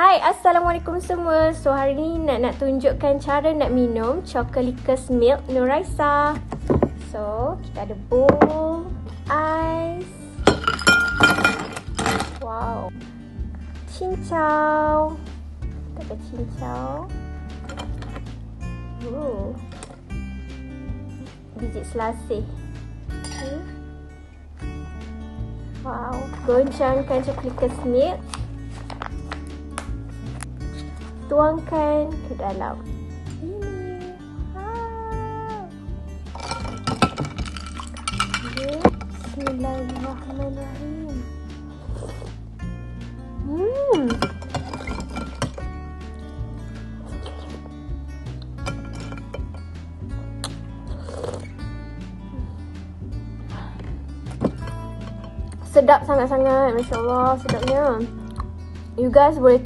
Hai, Assalamualaikum semua. So, hari ni nak nak tunjukkan cara nak minum Chocolicus Milk Nuraisa. So, kita ada bowl, ais. Wow. Cincau. Kita ada cincau. Ooh. Biji selasih. Okay. Wow. Goncangkan Chocolicus Milk tuangkan ke dalam. Bismillahirrahmanirrahim. Hmm. Sedap sangat-sangat. Masya Allah, sedapnya. You guys boleh